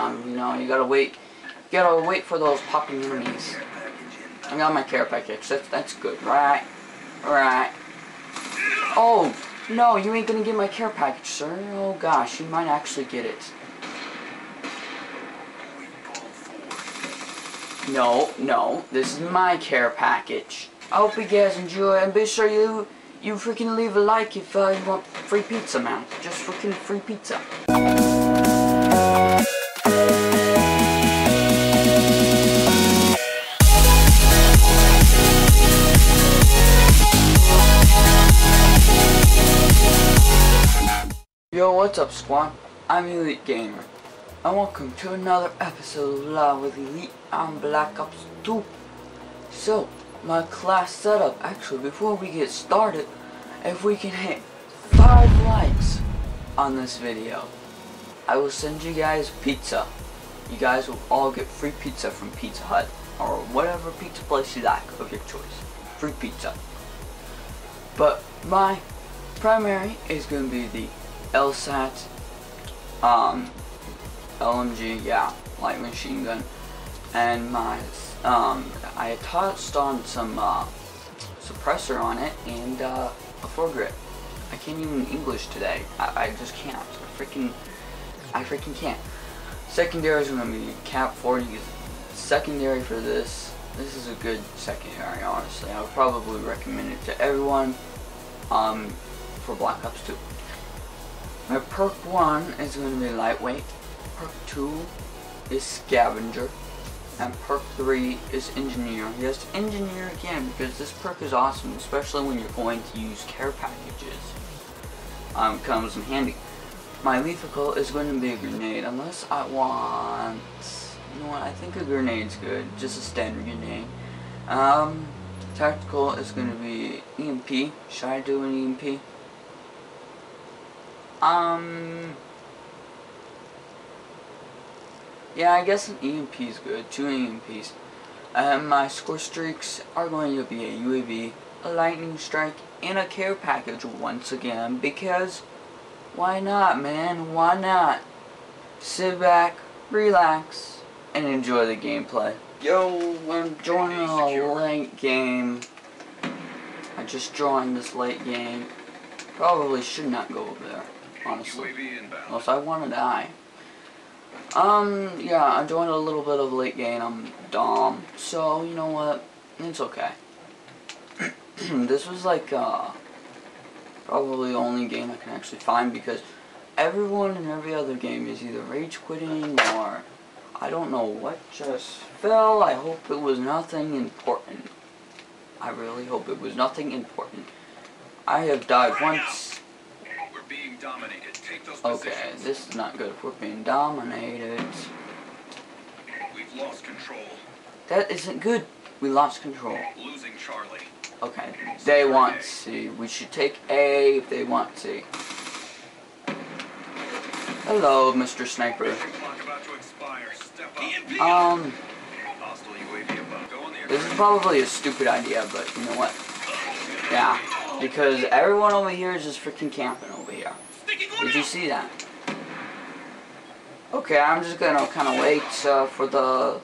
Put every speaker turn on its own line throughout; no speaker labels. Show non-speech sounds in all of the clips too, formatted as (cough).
Um, you know, you gotta wait. You gotta wait for those popping enemies. I got my care package. That's that's good, right? Right. Oh no, you ain't gonna get my care package, sir. Oh gosh, you might actually get it. No, no, this is my care package. I hope you guys enjoy, and be sure you you freaking leave a like if uh, you want free pizza, man. Just freaking free pizza. Yo, what's up, squad? I'm Elite Gamer, and welcome to another episode of Live with Elite on Black Ops 2. So, my class setup. Actually, before we get started, if we can hit 5 likes on this video, I will send you guys pizza. You guys will all get free pizza from Pizza Hut, or whatever pizza place you like of your choice. Free pizza. But my primary is going to be the LSAT, um, LMG, yeah, light machine gun, and my, um, I touched on some, uh, suppressor on it, and, uh, a foregrip. I can't even English today. I, I just can't. I freaking, I freaking can't. Secondary is going to be KAP-40. Secondary for this, this is a good secondary, honestly. I would probably recommend it to everyone, um, for Black Ops 2. My perk 1 is going to be lightweight, perk 2 is scavenger, and perk 3 is engineer. Yes, engineer again because this perk is awesome, especially when you're going to use care packages. Um, comes in handy. My lethal is going to be a grenade, unless I want... You know what, I think a grenade's good, just a standard grenade. Um, tactical is going to be EMP. Should I do an EMP? Um. Yeah, I guess an EMP is good. Two EMPs. And my score streaks are going to be a UAV, a lightning strike, and a care package once again. Because, why not, man? Why not? Sit back, relax, and enjoy the gameplay. Yo, I'm joining a late game. I just joined this late game. Probably should not go over there honestly. Unless I want to die. Um, yeah, I'm doing a little bit of late game. I'm dumb. So, you know what? It's okay. (clears throat) this was like, uh, probably the only game I can actually find because everyone in every other game is either rage quitting or I don't know what just fell. I hope it was nothing important. I really hope it was nothing important. I have died once
being dominated. Take those
Okay,
positions.
this is not good. We're being dominated.
We've lost control.
That isn't good. We lost control.
Losing Charlie.
Okay, they want C. We should take A if they want C. Hello, Mr. Sniper.
Mission clock about to expire. Step up.
Um,
Hostile UAV above. Go on the
this is probably a stupid idea, but you know what? Yeah, because everyone over here is just freaking camping over here. Did you see that? Okay, I'm just gonna kind of wait uh, for the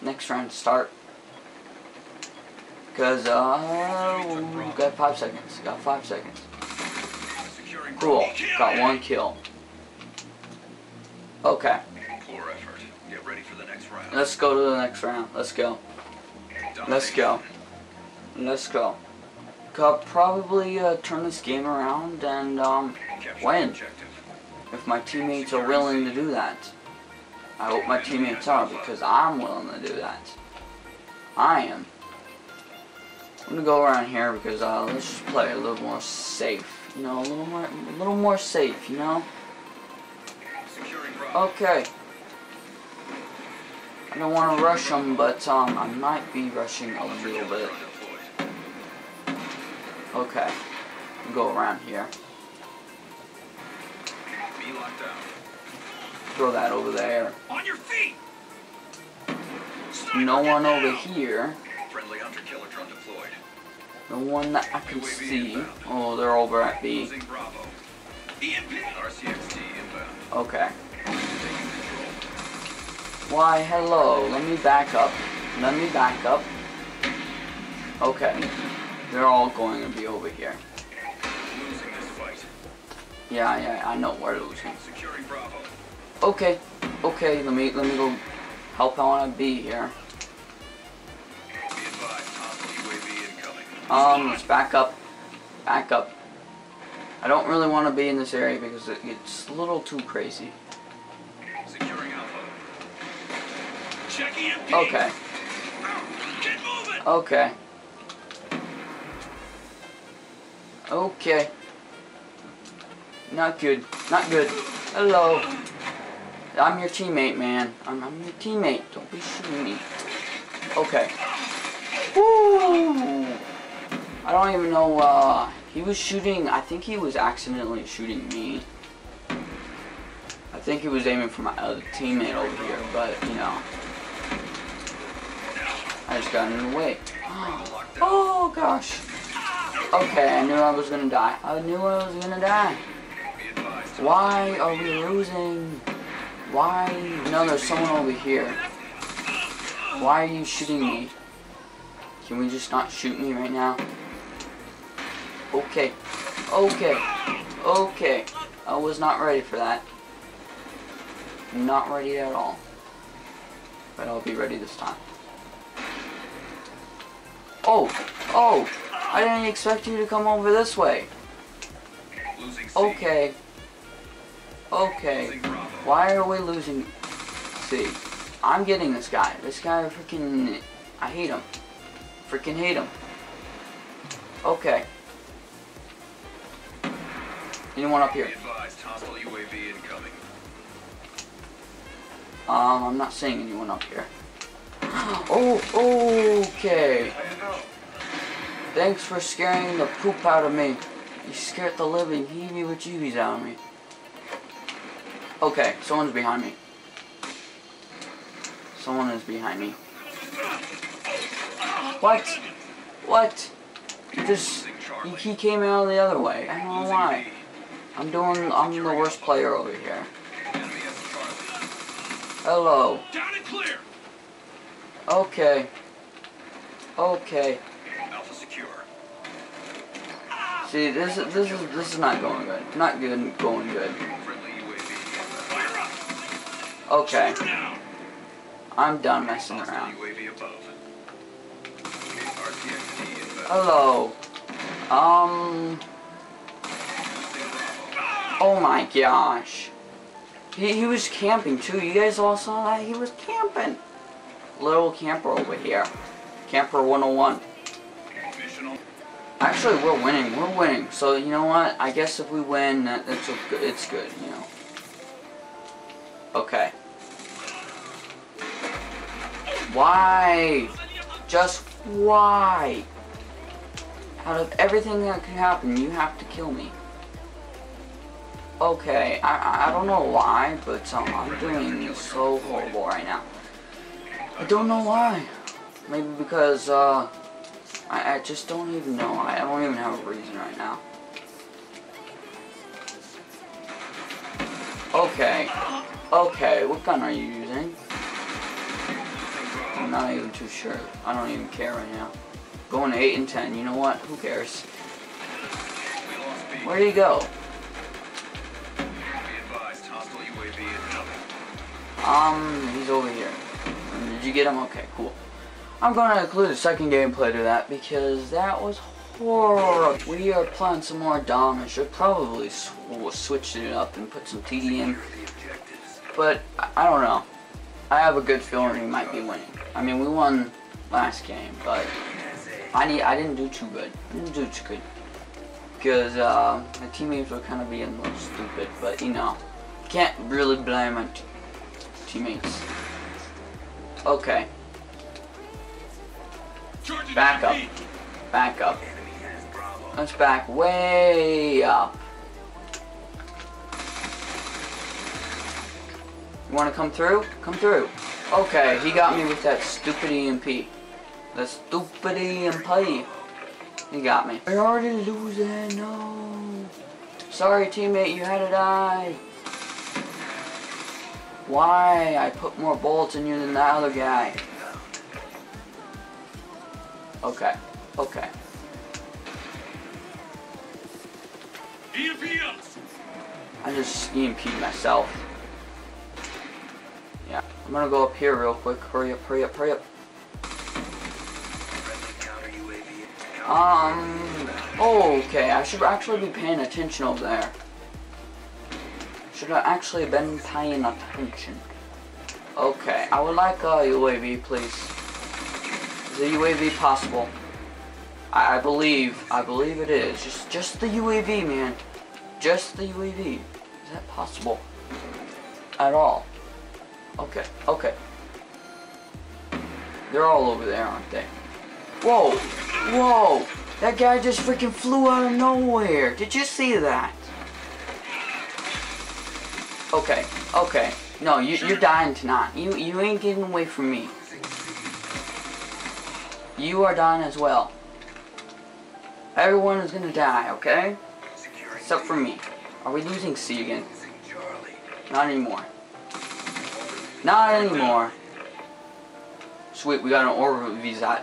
next round to start. Because, uh, got five seconds. Got five seconds. Cool. Got one kill. Okay, let's go to the next round. Let's go. Let's go. Let's go. Could probably uh, turn this game around and um, win. If my teammates are willing to do that. I hope my teammates are because I'm willing to do that. I am. I'm gonna go around here because uh, let's just play a little more safe. You know, a little more, a little more safe. You know. Okay. I don't want to rush them, but um, I might be rushing a little bit. Okay. Go around here.
Locked down.
Throw that over there.
On your feet.
No one over here.
Friendly hunter killer drone deployed.
The one that I can see. Oh, they're over at B.
Losing Bravo. RCXD inbound.
Okay. Why, hello. Let me back up. Let me back up. Okay. They're all going to be over here.
Losing this fight.
Yeah, yeah, I know we're losing.
Securing Bravo.
Okay, okay, let me let me go help I wanna be here.
Be advised, hostile UAV incoming.
Um, let's back up. Back up. I don't really want to be in this area because it gets a little too crazy.
Securing Alpha. Checking MP.
Okay, okay. Okay. Not good. Not good. Hello. I'm your teammate, man. I'm, I'm your teammate. Don't be shooting me. Okay. Woo! I don't even know, uh, he was shooting, I think he was accidentally shooting me. I think he was aiming for my other teammate over here, but, you know. I just got in the way.
Bravo. (gasps)
Oh, gosh. Okay, I knew I was gonna die. I knew I was gonna die. Why are we losing? Why? No, there's someone over here. Why are you shooting me? Can we just not shoot me right now? Okay. Okay. Okay. I was not ready for that. Not ready at all. But I'll be ready this time. Oh! Oh! I didn't expect you to come over this way. Okay. Okay. Why are we losing? See, I'm getting this guy. This guy freaking, I hate him. Freaking hate him. Okay. Anyone up here? Um, I'm not seeing anyone up here. (gasps) Oh, okay. Thanks for scaring the poop out of me. You scared the living heebie-jeebies out of me. Okay, someone's behind me. Someone is behind me. What? What? Just he, came out the other way. I don't know why. I'm doing. I'm the worst player over here. Hello. Okay. Okay. See, this is this is this is not going good. Not good. Going good.
Friendly UAV. Fire up.
Okay. I'm done messing around. Hello. Um. Oh my gosh. He he was camping too. You guys all saw that? He was camping. Little camper over here. Camper 101. Actually, we're winning. We're winning. So you know what? I guess if we win, it's it's good. You know. Okay. Why? Just why? Out of everything that could happen, you have to kill me. Okay, I, I- don't know why, but um, I'm doing so horrible right now. I don't know why. Maybe because, uh, I, I just don't even know. I don't even have a reason right now. Okay. Okay, what gun are you using? I'm not even too sure. I don't even care right now. Going to 8 and 10, you know what? Who cares? Where do you go? Um, he's over here. Did you get him? Okay, cool. I'm going to include a second gameplay to that because that was horrible. We are playing some more Dom. I should probably sw switch it up and put some TD in. But I don't know. I have a good feeling we might be winning. I mean, we won last game, but I need, I didn't do too good. I didn't do too good because uh, my teammates were kind of being a little stupid. But you know, can't really blame my teammates. Okay, Back up. Back up. Let's back way up. You want to come through? Come through. Okay, he got me with that stupid EMP. The stupid EMP. He got me. We're already losing. No. Sorry, teammate. You had to die. Why? I put more bullets in you than that other guy. Okay. Okay. I just EMP'd myself. I'm gonna go up here real quick. Hurry up, hurry up, hurry up. Um. Okay. I should actually be paying attention over there. Should have actually been paying attention. Okay. I would like a UAV, please. Is the UAV possible? I, I believe. I believe it is. Just, just the UAV, man. Just the UAV. Is that possible? At all? Okay. Okay. They're all over there, aren't they? Whoa! Whoa! That guy just freaking flew out of nowhere. Did you see that? Okay, okay. No, you, you're dying tonight. You, you ain't getting away from me. You are dying as well. Everyone is gonna die, okay? Except for me. Are we losing C again? Not anymore. Not anymore. Sweet, we got an order visa.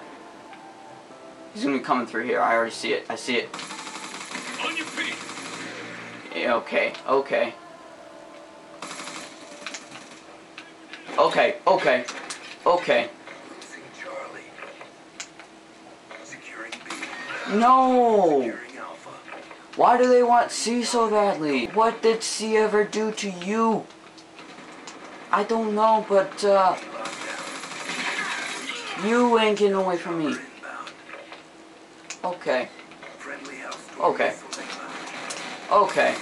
He's gonna be coming through here. I already see it. I see it.
On your feet!
Yeah, okay, okay. Okay, okay, okay.
Losing Charlie. Securing B.
No! Why do they want C so badly? What did C ever do to you? I don't know, but uh, you ain't getting away from me. Okay, Okay. okay.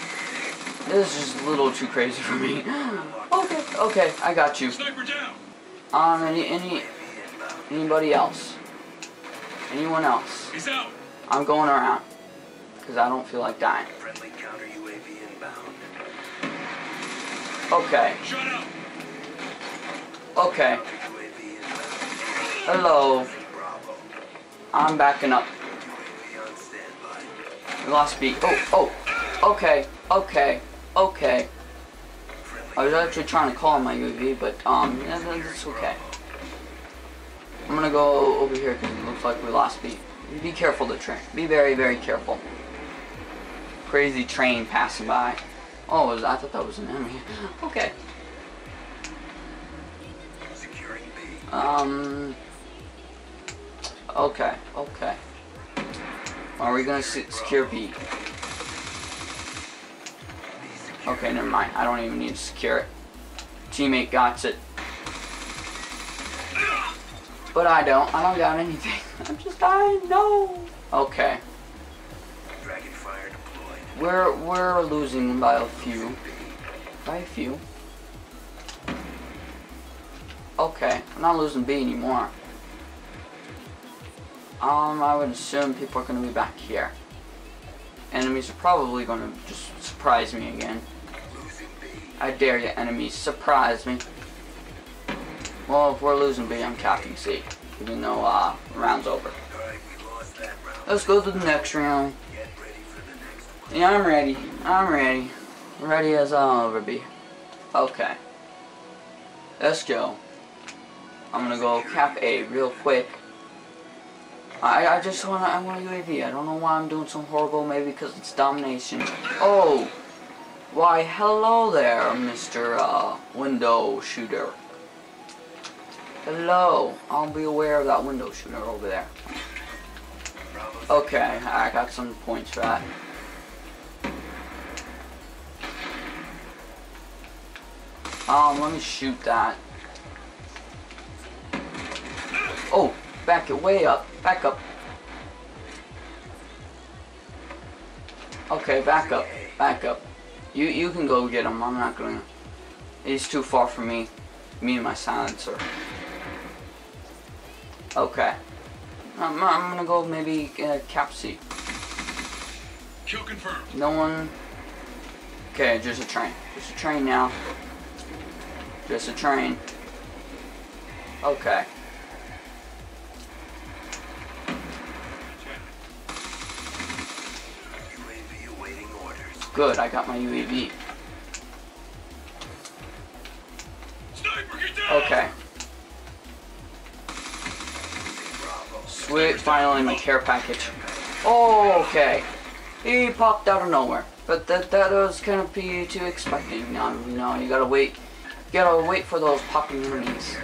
This is just a little too crazy for me. (gasps) Okay, okay, I got you. Um, any, any, anybody else? Anyone else?
He's out!
I'm going around. Because I don't feel like dying.
Friendly counter UAV inbound.
Okay,
Shut up!
Okay. Hello. I'm backing up. We lost beat. Oh, oh. Okay, okay, okay. I was actually trying to call my UAV, but, um, yeah, okay. I'm gonna go over here because it looks like we lost beat. Be careful the train. Be very, very careful. Crazy train passing by. Oh, I thought that was an enemy. (laughs) Okay.
Securing B.
Um. Okay. Okay. Are we gonna secure B? Okay, never mind. I don't even need to secure it. Teammate got it. But I don't. I don't got anything. (laughs) I'm just dying. No. Okay. We're we're losing by a few. By a few. Okay. I'm not losing B anymore. Um, I would assume people are gonna be back here. Enemies are probably gonna just surprise me again. I dare you, enemies, surprise me. Well, if we're losing B, I'm capping C. Even though, uh, round's over. Let's go to the next round. Yeah, I'm ready. I'm ready. Ready as I'll ever be. Okay. Let's go. I'm gonna go cap A real quick. I, I just wanna, I want a UAV. I don't know why I'm doing so horrible. Maybe because it's domination. Oh! Why, hello there, Mr. Uh, window shooter. Hello. I'll be aware of that window shooter over there. Okay, I got some points for that. Um, let me shoot that. Oh, back it way up. Back up. Okay, back up. Back up. You you can go get him. I'm not gonna. He's too far for me. Me and my silencer. Okay. I'm, I'm gonna go maybe uh, cap C.
Kill confirmed.
No one. Okay, just a train. Just a train now. Just a train. Okay. Good, I got my UAV. Okay. Sweet, finally my care package. Oh, okay. He popped out of nowhere. But that that was kind of be too expecting. Um, you know, you gotta wait. You gotta wait for those popping enemies.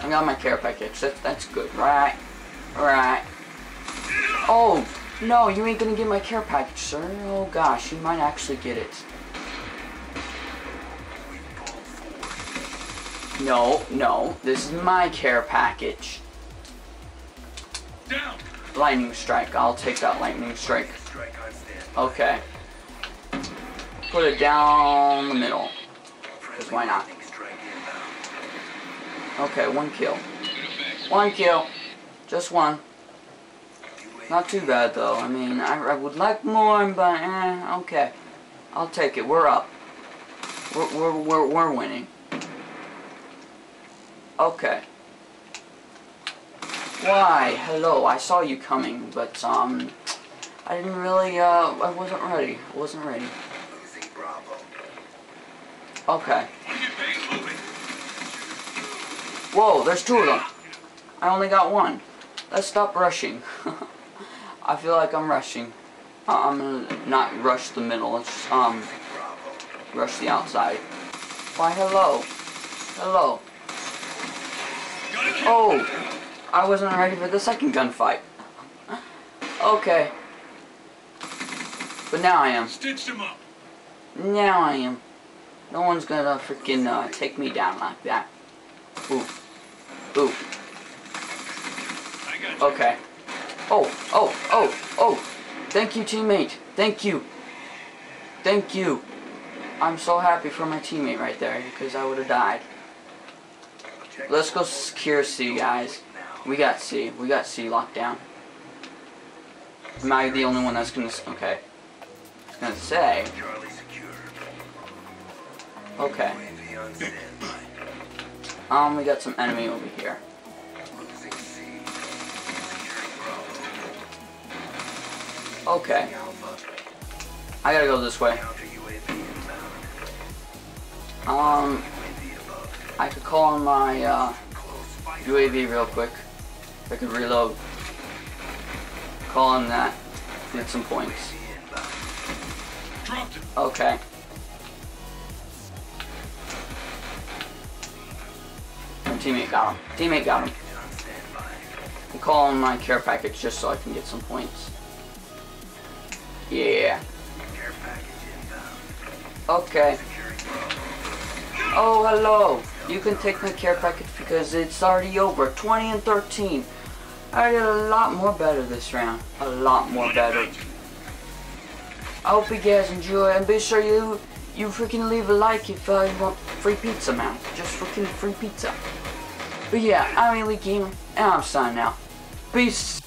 I got my care package. That's that's good, right? Right. Oh no, you ain't gonna get my care package, sir. Oh gosh, you might actually get it. No, no, this is my care package.
Down.
Lightning strike. I'll take that lightning strike. Okay. Put it down the middle. Because why not? Okay, one kill. One kill. Just one. Not too bad though. I mean, I, I would like more, but eh, okay. I'll take it. We're up. We're, we're, we're, we're winning. Okay. Why? Hello, I saw you coming, but, um, I didn't really, uh, I wasn't ready. I wasn't ready. Okay. Whoa, there's two of them. I only got one. Let's stop rushing. (laughs) I feel like I'm rushing. Uh, I'm gonna not rush the middle. Let's um rush the outside. Why, hello, hello.
Got a kill.
Oh, I wasn't ready for the second gunfight. Okay, but now I am.
Stitched him up.
Now I am. No one's gonna freaking uh, take me down like that. Ooh, ooh.
I got you.
Okay. Oh, oh, oh, oh. Thank you, teammate. Thank you. Thank you. I'm so happy for my teammate right there because I would have died. Let's go secure C, guys. We got C. We got C locked down. Am I the only one that's gonna? Okay. I was gonna say. Okay.
UAV on standby.
Um, we got some enemy over here. Okay. I gotta go this way. Um, I could call on my uh, UAV real quick. I could reload. Call on that. Get some points. Okay. Teammate got him. Teammate got him. I'm calling my care package just so I can get some points. Yeah. Okay. Oh, hello. You can take my care package because it's already over. 20 and 13. I did a lot more better this round. A lot more better. I hope you guys enjoy and be sure you you freaking leave a like if uh, you want free pizza, man. Just freaking free pizza. But yeah, I'm Elite Gamer and I'm signing out. Peace.